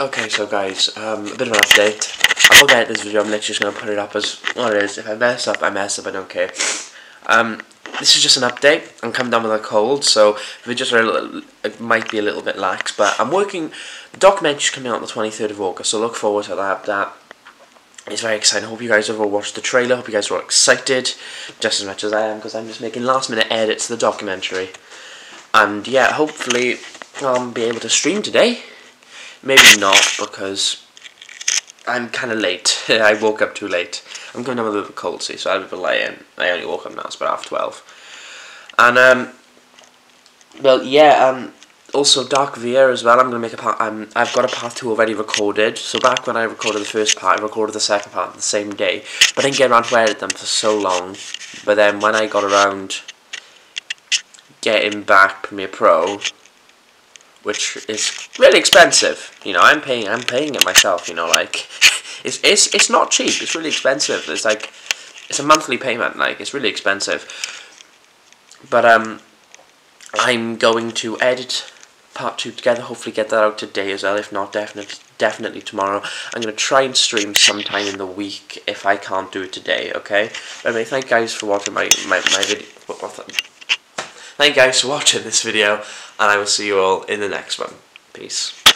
Okay, so guys, um, a bit of an update. I forget this video, I'm literally just to put it up as what it is. If I mess up, I mess up, I don't care. Um, this is just an update. I'm coming down with a cold, so the videos are a little, it might be a little bit lax, but I'm working, the documentary's coming out on the 23rd of August, so look forward to that. That is very exciting. hope you guys have all watched the trailer, hope you guys are excited, just as much as I am, because I'm just making last minute edits to the documentary. And yeah, hopefully I'll be able to stream today. Maybe not, because I'm kind of late. I woke up too late. I'm going down with a little cold, see, so I have a lay in. I only woke up now, it's about half 12. And, um, well, yeah, um, also Dark Veer as well. I'm gonna make a part. Um, I've got a part two already recorded. So back when I recorded the first part, I recorded the second part the same day. But I didn't get around to edit them for so long. But then when I got around getting back Premiere Pro, which is really expensive. You know, I'm paying I'm paying it myself. You know, like it's it's it's not cheap. It's really expensive. It's like it's a monthly payment. Like it's really expensive. But um, I'm going to edit part two together. Hopefully, get that out today as well. If not, definitely definitely tomorrow. I'm gonna try and stream sometime in the week if I can't do it today. Okay. Anyway, thank you guys for watching my my my video. Thank you guys for watching this video, and I will see you all in the next one. Peace.